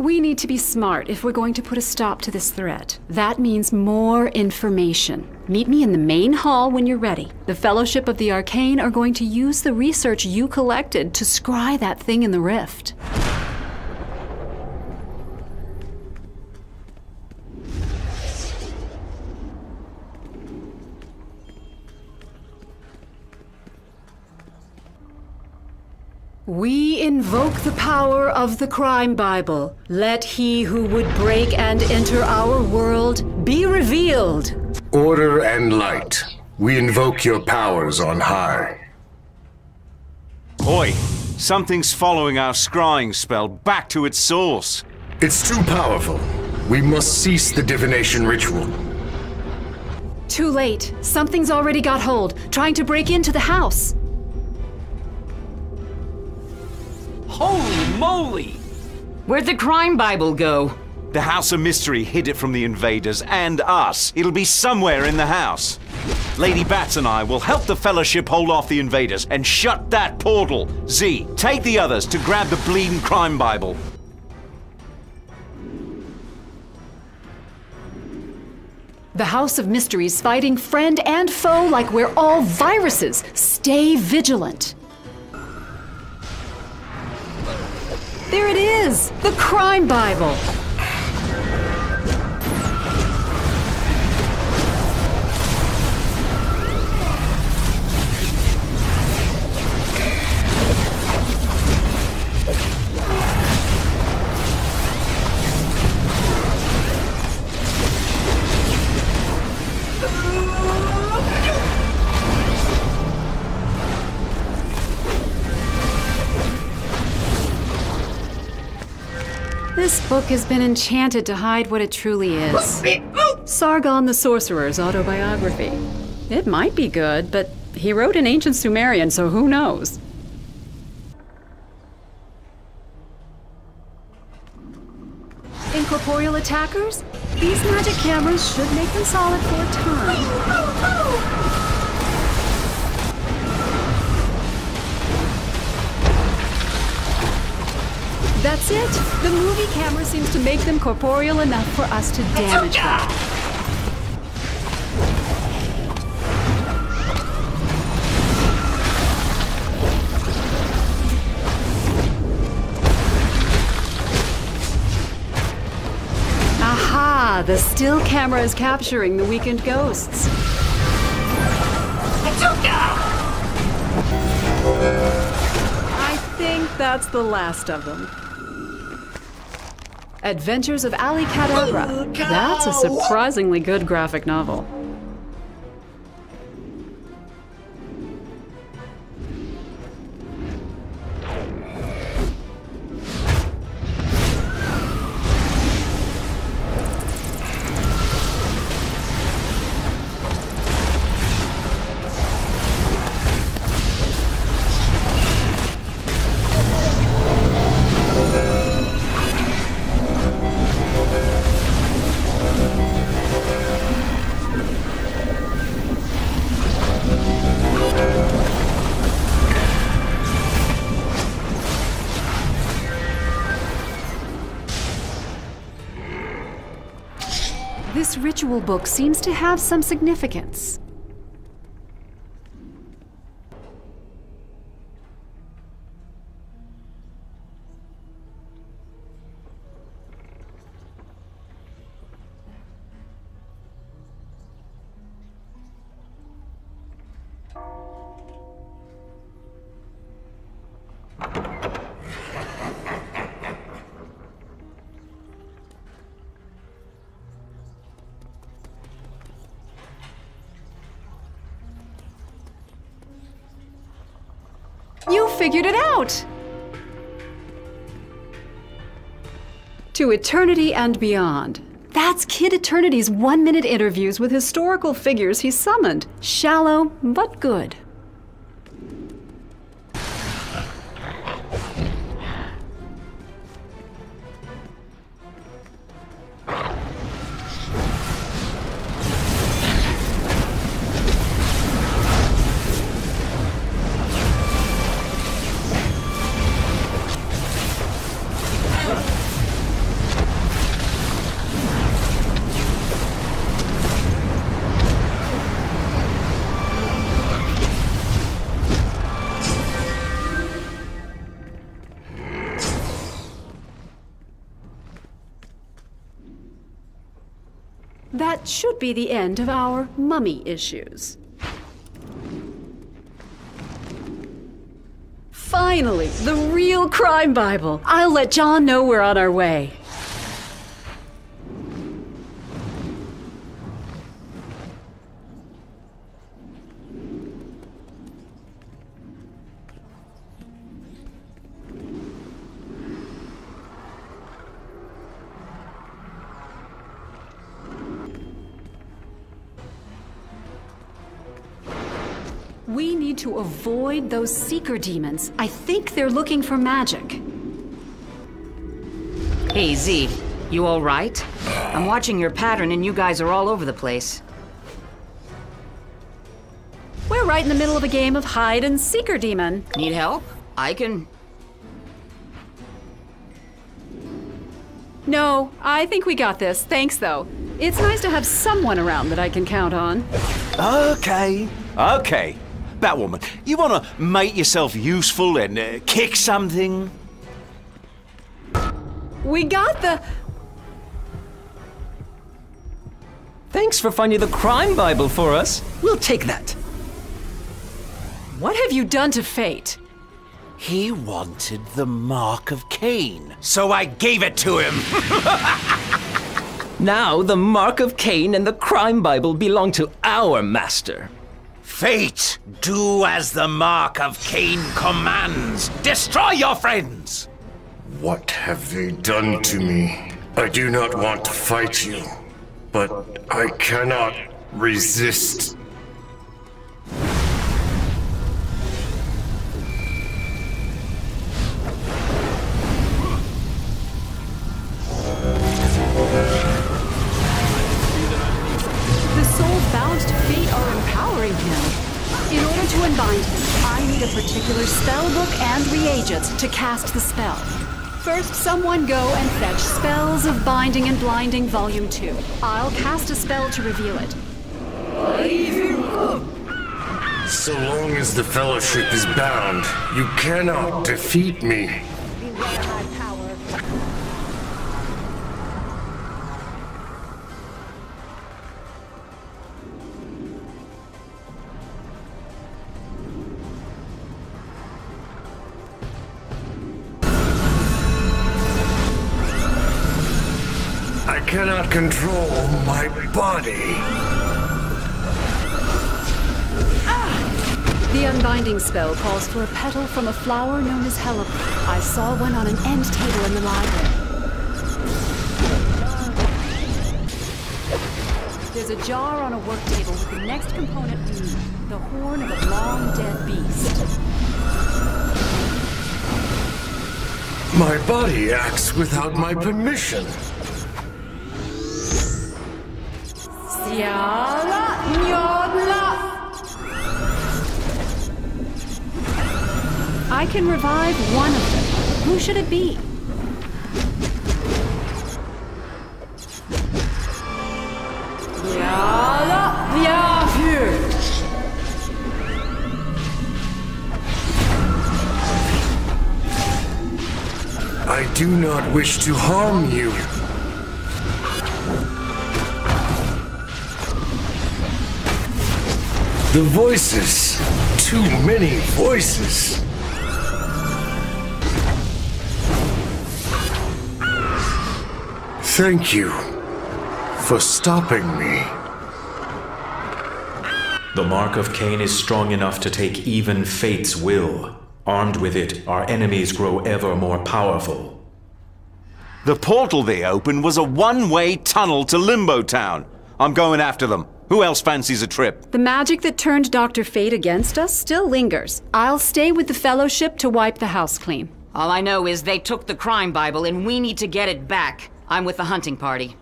We need to be smart if we're going to put a stop to this threat. That means more information. Meet me in the main hall when you're ready. The Fellowship of the Arcane are going to use the research you collected to scry that thing in the rift. We invoke the power of the Crime Bible. Let he who would break and enter our world be revealed. Order and light. We invoke your powers on high. Oi! Something's following our scrying spell back to its source. It's too powerful. We must cease the divination ritual. Too late. Something's already got hold, trying to break into the house. Holy moly! Where'd the crime Bible go? The House of Mystery hid it from the invaders and us. It'll be somewhere in the house. Lady Bats and I will help the Fellowship hold off the invaders and shut that portal. Z, take the others to grab the bleeding crime Bible. The House of Mysteries fighting friend and foe like we're all viruses. Stay vigilant. The Crime Bible! This book has been enchanted to hide what it truly is. Sargon the Sorcerer's autobiography. It might be good, but he wrote in ancient Sumerian, so who knows? Incorporeal attackers? These magic cameras should make them solid for a time. That's it. The movie camera seems to make them corporeal enough for us to damage them. Aha! The still camera is capturing the weakened ghosts. I think that's the last of them. Adventures of Ali Cadabra. That's a surprisingly good graphic novel. Book seems to have some significance. Figured it out! To eternity and beyond. That's Kid Eternity's one minute interviews with historical figures he summoned. Shallow, but good. Should be the end of our mummy issues. Finally, the real crime Bible. I'll let John know we're on our way. We need to avoid those seeker demons. I think they're looking for magic. Hey, Z, you all right? I'm watching your pattern and you guys are all over the place. We're right in the middle of a game of hide and seeker demon. Need help? I can... No, I think we got this. Thanks, though. It's nice to have someone around that I can count on. Okay, okay. Batwoman, you want to make yourself useful and uh, kick something? We got the. Thanks for finding the crime Bible for us. We'll take that. What have you done to Fate? He wanted the Mark of Cain, so I gave it to him. Now the Mark of Cain and the crime Bible belong to our master. Fate, do as the Mark of Cain commands. Destroy your friends. What have they done to me? I do not want to fight you, but I cannot resist. I need a particular spell book and reagents to cast the spell. First, someone go and fetch Spells of Binding and Blinding Volume 2. I'll cast a spell to reveal it. So long as the Fellowship is bound, you cannot defeat me. Cannot control my body. Ah! The unbinding spell calls for a petal from a flower known as hellebore. I saw one on an end table in the library. There's a jar on a work table with the next component we need, the horn of a long dead beast. My body acts without my permission. I can revive one of them. Who should it be? I do not wish to harm you. The voices. Too many voices. Thank you for stopping me. The Mark of Cain is strong enough to take even fate's will. Armed with it, our enemies grow ever more powerful. The portal they opened was a one-way tunnel to Limbo Town. I'm going after them. Who else fancies a trip? The magic that turned Dr. Fate against us still lingers. I'll stay with the Fellowship to wipe the house clean. All I know is they took the crime Bible and we need to get it back. I'm with the hunting party.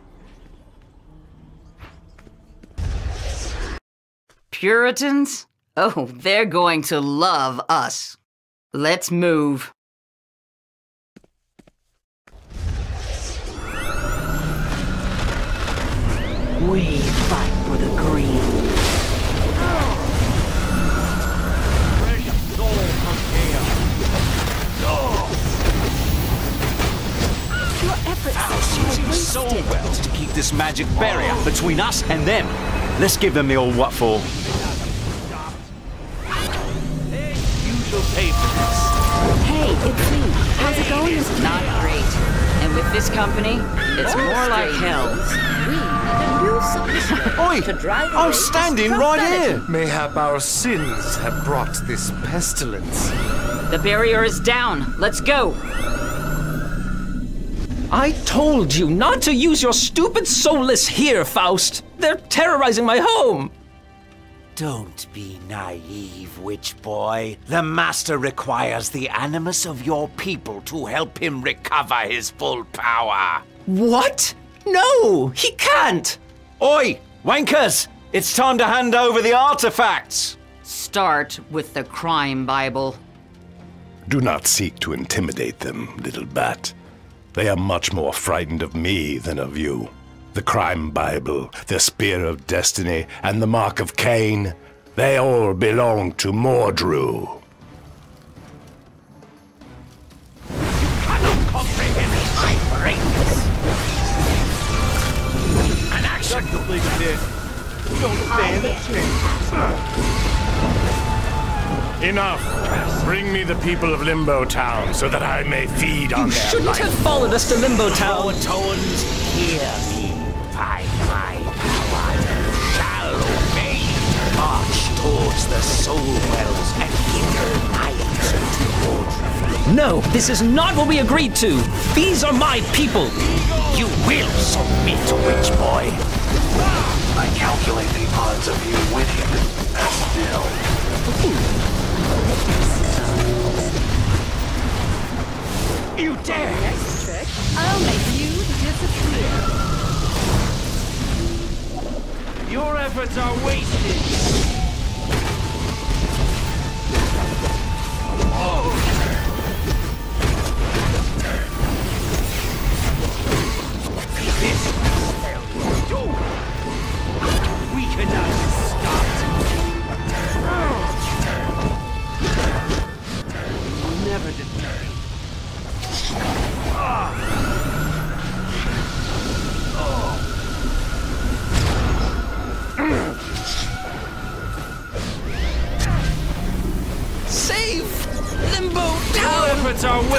Puritans? Oh, they're going to love us. Let's move. Your efforts are wasted. soul wells to keep this magic barrier between us and them. Let's give them the old what for. You shall pay for this. Hey, it's me. How's it going? It's not great. And with this company, it's more like hell. Oi! I'm standing right here! Mayhap our sins have brought this pestilence. The barrier is down. Let's go. I told you not to use your stupid soul wells here, Faust. They're terrorizing my home. Don't be naive, witch boy. The master requires the animus of your people to help him recover his full power. What? No, he can't. Oi, wankers! It's time to hand over the artifacts! Start with the crime Bible. Do not seek to intimidate them, little bat. They are much more frightened of me than of you. The Crime Bible, the Spear of Destiny, and the Mark of Cain, they all belong to Mordru. An action complete this. You don't stand a chance. Enough! Bring me the people of Limbo Town so that I may feed on You their shouldn't life. have followed us to Limbo Town. Tones, hear me. By my power, shall obey. March towards the soul wells and give to Mordru. No, this is not what we agreed to. These are my people. You will submit, witch boy. I calculate the odds of you winning as nil. You dare! Next trick, I'll make you disappear. Your efforts are wasted.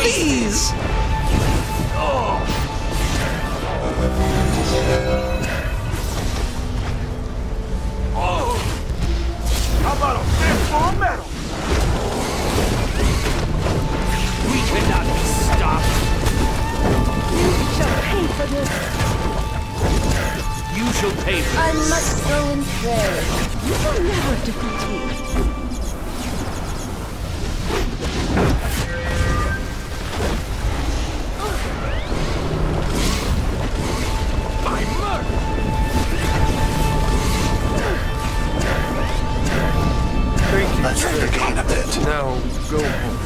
Efforts are wasted. please. Oh, how about a fist full of metal? We cannot be stopped. shall pay for this. You shall pay for I must go and pray. You will never defeat me. Let's regain a bit. Now go home.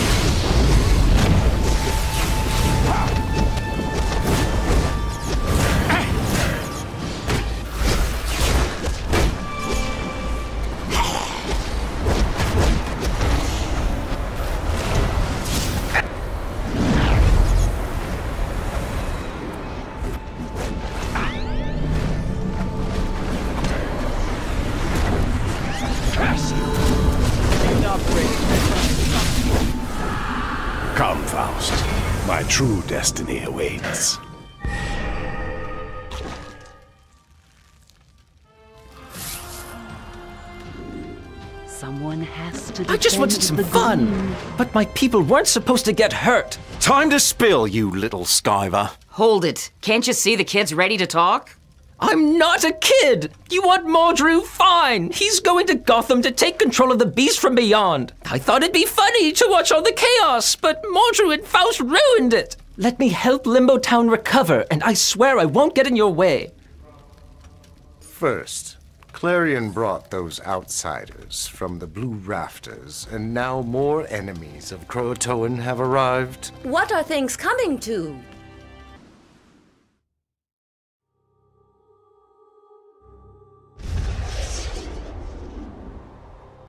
By My true destiny awaits. Someone has to I just wanted some the fun. green. But my people weren't supposed to get hurt. Time to spill, you little skiver. Hold it. Can't you see the kid's ready to talk? I'm not a kid! You want Mordru? Fine! He's going to Gotham to take control of the beast from beyond. I thought it'd be funny to watch all the chaos, but Mordru and Faust ruined it. Let me help Limbo Town recover, and I swear I won't get in your way. First, Klarion brought those outsiders from the Blue Rafters, and now more enemies of Croatoan have arrived. What are things coming to?